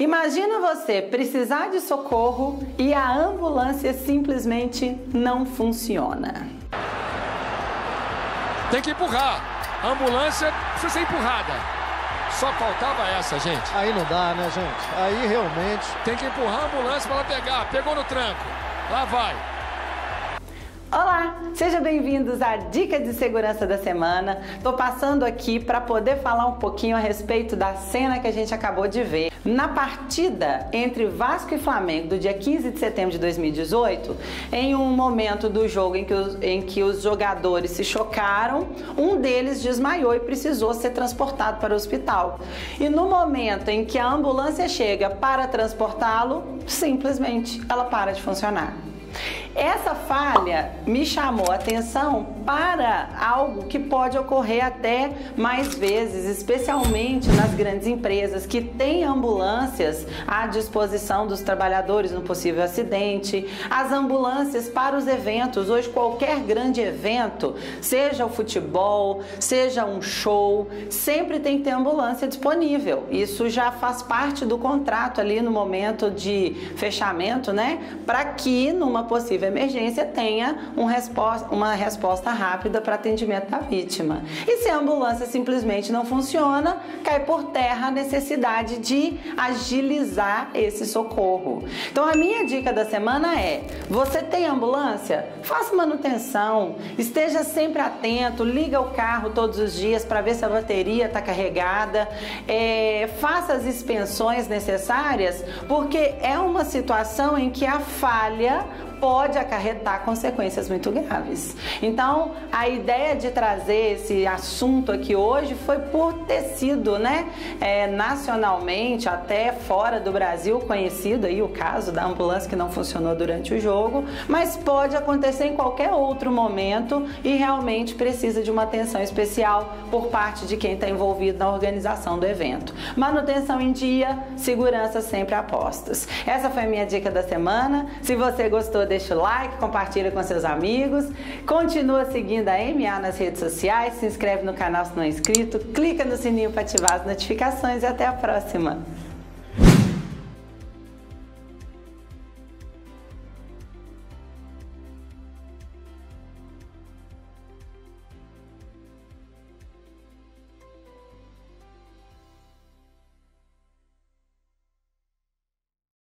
Imagina você precisar de socorro e a ambulância simplesmente não funciona. Tem que empurrar. A ambulância precisa ser empurrada. Só faltava essa, gente. Aí não dá, né, gente? Aí realmente. Tem que empurrar a ambulância para ela pegar. Pegou no tranco. Lá vai. Sejam bem-vindos à Dica de Segurança da Semana. Tô passando aqui para poder falar um pouquinho a respeito da cena que a gente acabou de ver. Na partida entre Vasco e Flamengo do dia 15 de setembro de 2018, em um momento do jogo em que os, em que os jogadores se chocaram, um deles desmaiou e precisou ser transportado para o hospital. E no momento em que a ambulância chega para transportá-lo, simplesmente ela para de funcionar. Essa falha me chamou a atenção para algo que pode ocorrer até mais vezes, especialmente nas grandes empresas que têm ambulâncias à disposição dos trabalhadores no possível acidente, as ambulâncias para os eventos. Hoje, qualquer grande evento, seja o futebol, seja um show, sempre tem que ter ambulância disponível. Isso já faz parte do contrato ali no momento de fechamento, né? Para que numa possível possível emergência tenha um resposta, uma resposta rápida para atendimento da vítima. E se a ambulância simplesmente não funciona, cai por terra a necessidade de agilizar esse socorro. Então a minha dica da semana é: você tem ambulância? Faça manutenção, esteja sempre atento, liga o carro todos os dias para ver se a bateria está carregada, é, faça as expensões necessárias, porque é uma situação em que a falha pode acarretar consequências muito graves. Então, a ideia de trazer esse assunto aqui hoje foi por ter sido, né, é, nacionalmente, até fora do Brasil, conhecido aí o caso da ambulância que não funcionou durante o jogo, mas pode acontecer em qualquer outro momento e realmente precisa de uma atenção especial por parte de quem está envolvido na organização do evento. Manutenção em dia, segurança sempre apostas. Essa foi a minha dica da semana. Se você gostou deixa o like, compartilha com seus amigos. Continua seguindo a MA nas redes sociais, se inscreve no canal se não é inscrito, clica no sininho para ativar as notificações e até a próxima.